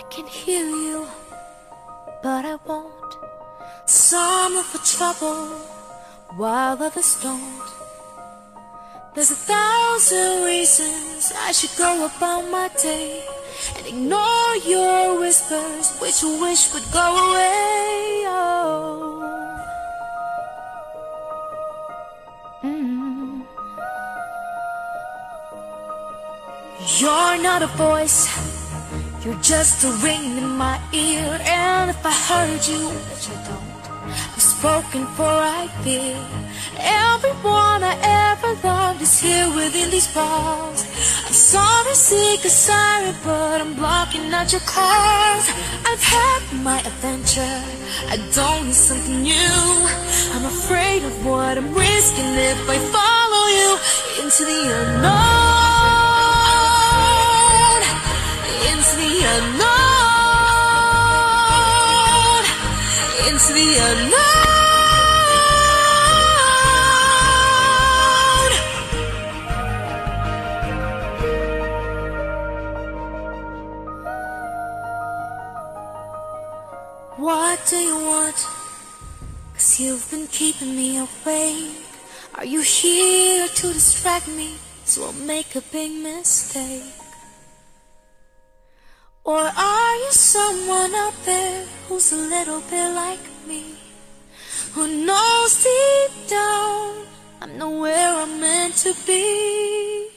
can hear you, but I won't. Some look for trouble, while others don't. There's a thousand reasons I should go about my day and ignore your whispers, which you wish would go away. Oh. Mm. You're not a voice, you're just a ring in my ear. And if I heard you, but you don't, I've spoken for I fear. Everyone I ever loved is here within these walls. I'm sorry a siren, but I'm blocking out your calls. I've had my adventure, I don't need something new. I'm afraid of what I'm risking if I follow you into the unknown. Into the unknown. What do you want? Cause you've been keeping me awake. Are you here to distract me so I'll make a big mistake? Or are someone out there who's a little bit like me Who knows deep down I'm nowhere I'm meant to be.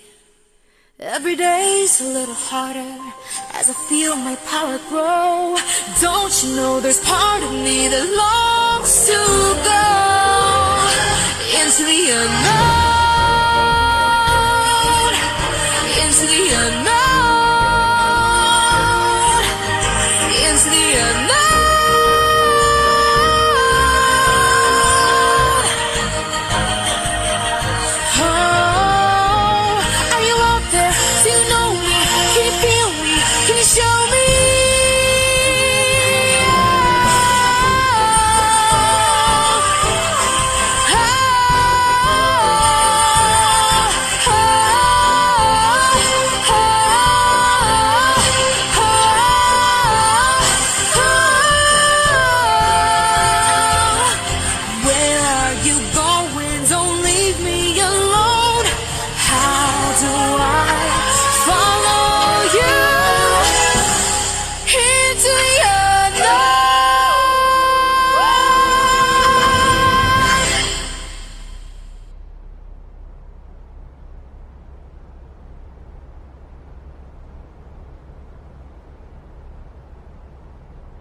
Every day's a little harder As I feel my power grow. Don't you know there's part of me that longs to go Into the unknown Into the unknown?